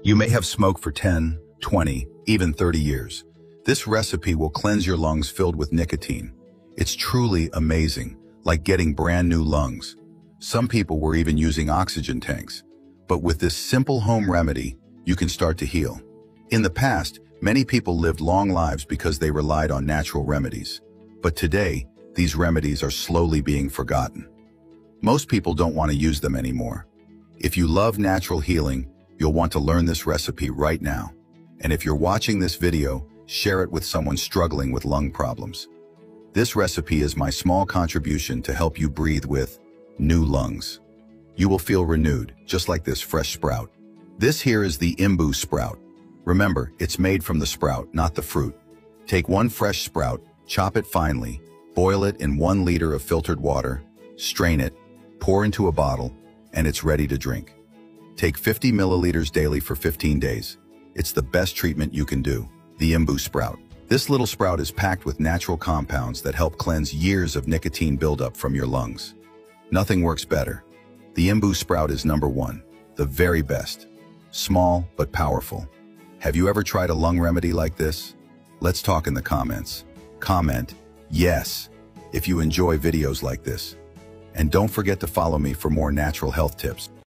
You may have smoked for 10, 20, even 30 years. This recipe will cleanse your lungs filled with nicotine. It's truly amazing, like getting brand new lungs. Some people were even using oxygen tanks. But with this simple home remedy, you can start to heal. In the past, many people lived long lives because they relied on natural remedies. But today, these remedies are slowly being forgotten. Most people don't want to use them anymore. If you love natural healing, you'll want to learn this recipe right now. And if you're watching this video, share it with someone struggling with lung problems. This recipe is my small contribution to help you breathe with new lungs. You will feel renewed, just like this fresh sprout. This here is the imbu sprout. Remember, it's made from the sprout, not the fruit. Take one fresh sprout, chop it finely, boil it in one liter of filtered water, strain it, pour into a bottle, and it's ready to drink. Take 50 milliliters daily for 15 days. It's the best treatment you can do, the imbu sprout. This little sprout is packed with natural compounds that help cleanse years of nicotine buildup from your lungs. Nothing works better. The imbu sprout is number one, the very best. Small, but powerful. Have you ever tried a lung remedy like this? Let's talk in the comments. Comment, yes, if you enjoy videos like this. And don't forget to follow me for more natural health tips.